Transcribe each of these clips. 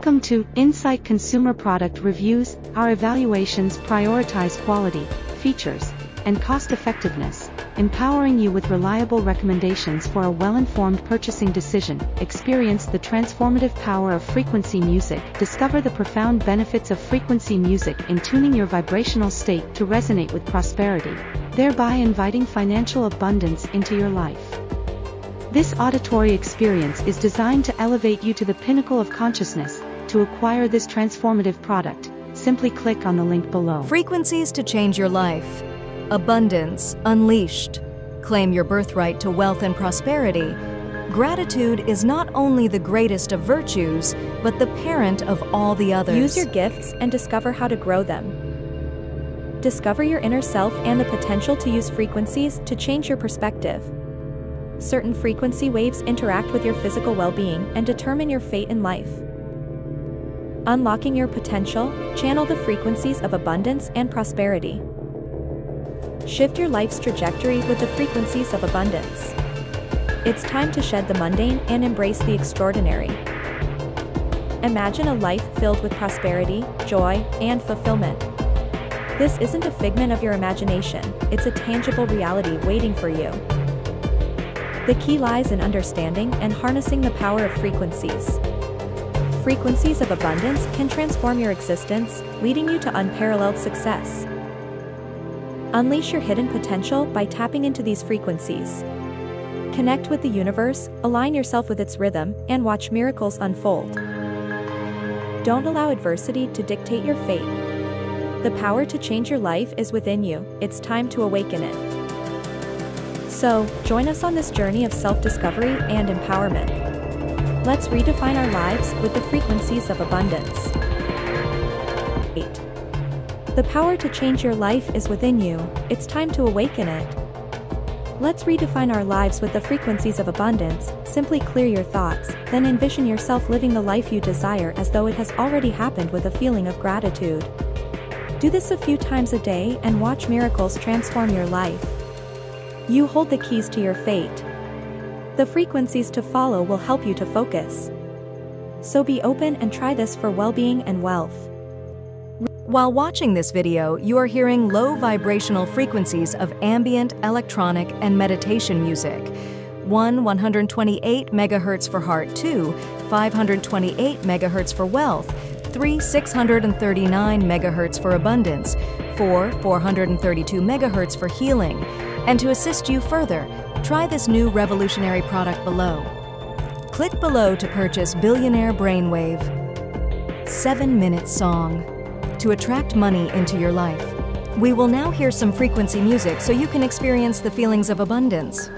Welcome to Insight Consumer Product Reviews. Our evaluations prioritize quality, features, and cost effectiveness, empowering you with reliable recommendations for a well-informed purchasing decision. Experience the transformative power of frequency music. Discover the profound benefits of frequency music in tuning your vibrational state to resonate with prosperity, thereby inviting financial abundance into your life. This auditory experience is designed to elevate you to the pinnacle of consciousness. To acquire this transformative product, simply click on the link below. Frequencies to change your life. Abundance unleashed. Claim your birthright to wealth and prosperity. Gratitude is not only the greatest of virtues, but the parent of all the others. Use your gifts and discover how to grow them. Discover your inner self and the potential to use frequencies to change your perspective. Certain frequency waves interact with your physical well-being and determine your fate in life. Unlocking your potential, channel the frequencies of abundance and prosperity. Shift your life's trajectory with the frequencies of abundance. It's time to shed the mundane and embrace the extraordinary. Imagine a life filled with prosperity, joy, and fulfillment. This isn't a figment of your imagination, it's a tangible reality waiting for you. The key lies in understanding and harnessing the power of frequencies. Frequencies of abundance can transform your existence, leading you to unparalleled success. Unleash your hidden potential by tapping into these frequencies. Connect with the universe, align yourself with its rhythm, and watch miracles unfold. Don't allow adversity to dictate your fate. The power to change your life is within you, it's time to awaken it. So, join us on this journey of self-discovery and empowerment. Let's redefine our lives with the frequencies of abundance. 8. The power to change your life is within you, it's time to awaken it. Let's redefine our lives with the frequencies of abundance, simply clear your thoughts, then envision yourself living the life you desire as though it has already happened with a feeling of gratitude. Do this a few times a day and watch miracles transform your life. You hold the keys to your fate. The frequencies to follow will help you to focus. So be open and try this for well-being and wealth. While watching this video, you are hearing low vibrational frequencies of ambient, electronic, and meditation music. 1 128 MHz for heart, 2 528 MHz for wealth, 3 639 MHz for abundance, 4 432 MHz for healing, and to assist you further, try this new revolutionary product below. Click below to purchase Billionaire Brainwave 7 Minute Song to attract money into your life. We will now hear some frequency music so you can experience the feelings of abundance.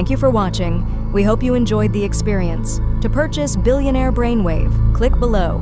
Thank you for watching. We hope you enjoyed the experience. To purchase Billionaire Brainwave, click below